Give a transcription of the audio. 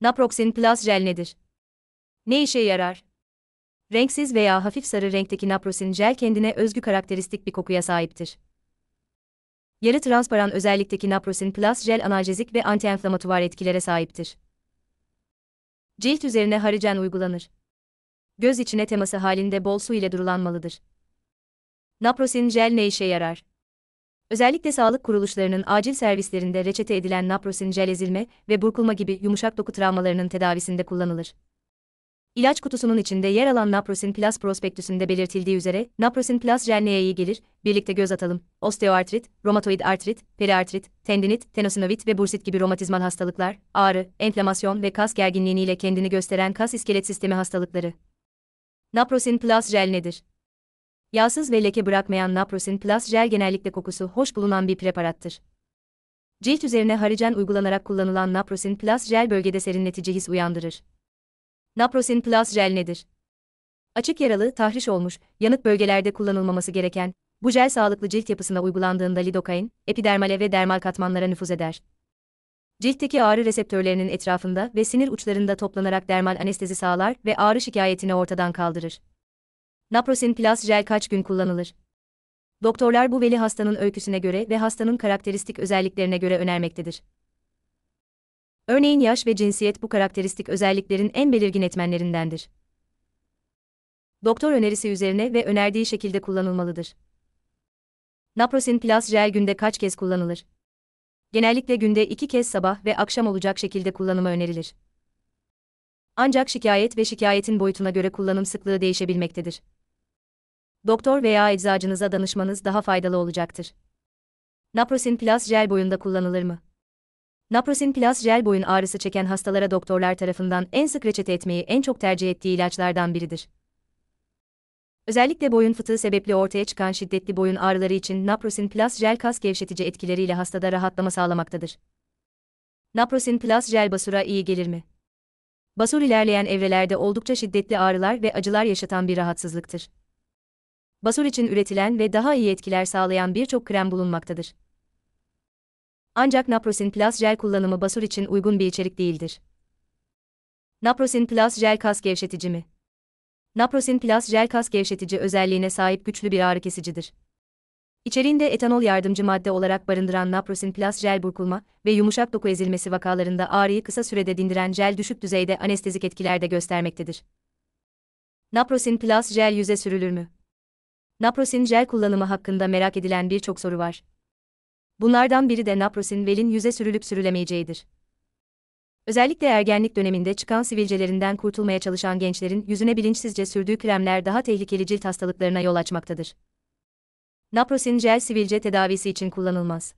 Naproxen Plus Jel nedir? Ne işe yarar? Renksiz veya hafif sarı renkteki naproxen jel kendine özgü karakteristik bir kokuya sahiptir. Yarı transparan özellikteki naproxen Plus jel analjezik ve antienflamatuvar etkilere sahiptir. Cilt üzerine harijen uygulanır. Göz içine teması halinde bol su ile durulanmalıdır. Naproxen jel ne işe yarar? Özellikle sağlık kuruluşlarının acil servislerinde reçete edilen naproxen jel ezilme ve burkulma gibi yumuşak doku travmalarının tedavisinde kullanılır. İlaç kutusunun içinde yer alan Naproxen Plus prospektüsünde belirtildiği üzere, Naproxen Plus jel neye iyi gelir? Birlikte göz atalım. Osteoartrit, romatoid artrit, periartrit, tendinit, tenosinovit ve bursit gibi romatizmal hastalıklar, ağrı, enflamasyon ve kas gerginliğiyle kendini gösteren kas iskelet sistemi hastalıkları. Naproxen Plus jel nedir? Yağsız ve leke bırakmayan Naproxen Plus jel genellikle kokusu hoş bulunan bir preparattır. Cilt üzerine harijen uygulanarak kullanılan Naproxen Plus jel bölgede serinletici his uyandırır. Naproxen Plus jel nedir? Açık yaralı, tahriş olmuş, yanık bölgelerde kullanılmaması gereken, bu jel sağlıklı cilt yapısına uygulandığında lidokain, epidermale ve dermal katmanlara nüfuz eder. Ciltteki ağrı reseptörlerinin etrafında ve sinir uçlarında toplanarak dermal anestezi sağlar ve ağrı şikayetini ortadan kaldırır. Naproxen Plus jel kaç gün kullanılır? Doktorlar bu veli hastanın öyküsüne göre ve hastanın karakteristik özelliklerine göre önermektedir. Örneğin yaş ve cinsiyet bu karakteristik özelliklerin en belirgin etmenlerindendir. Doktor önerisi üzerine ve önerdiği şekilde kullanılmalıdır. Naproxen Plus jel günde kaç kez kullanılır? Genellikle günde iki kez sabah ve akşam olacak şekilde kullanımı önerilir. Ancak şikayet ve şikayetin boyutuna göre kullanım sıklığı değişebilmektedir. Doktor veya eczacınıza danışmanız daha faydalı olacaktır. Naproxen Plus jel boyunda kullanılır mı? Naproxen Plus jel boyun ağrısı çeken hastalara doktorlar tarafından en sık reçete etmeyi en çok tercih ettiği ilaçlardan biridir. Özellikle boyun fıtığı sebeple ortaya çıkan şiddetli boyun ağrıları için Naproxen Plus jel kas gevşetici etkileriyle hastada rahatlama sağlamaktadır. Naproxen Plus jel basura iyi gelir mi? Basur ilerleyen evrelerde oldukça şiddetli ağrılar ve acılar yaşatan bir rahatsızlıktır. Basur için üretilen ve daha iyi etkiler sağlayan birçok krem bulunmaktadır. Ancak Naproxen Plus jel kullanımı basur için uygun bir içerik değildir. Naproxen Plus jel kas gevşetici mi? Naproxen Plus jel kas gevşetici özelliğine sahip güçlü bir ağrı kesicidir. İçeriğinde etanol yardımcı madde olarak barındıran Naproxen Plus jel burkulma ve yumuşak doku ezilmesi vakalarında ağrıyı kısa sürede dindiren jel düşük düzeyde anestezik etkilerde göstermektedir. Naproxen Plus jel yüze sürülür mü? Naproxen jel kullanımı hakkında merak edilen birçok soru var. Bunlardan biri de naproxen velin yüze sürülüp sürülemeyeceğidir. Özellikle ergenlik döneminde çıkan sivilcelerinden kurtulmaya çalışan gençlerin yüzüne bilinçsizce sürdüğü kremler daha tehlikeli cilt hastalıklarına yol açmaktadır. Naproxen jel sivilce tedavisi için kullanılmaz.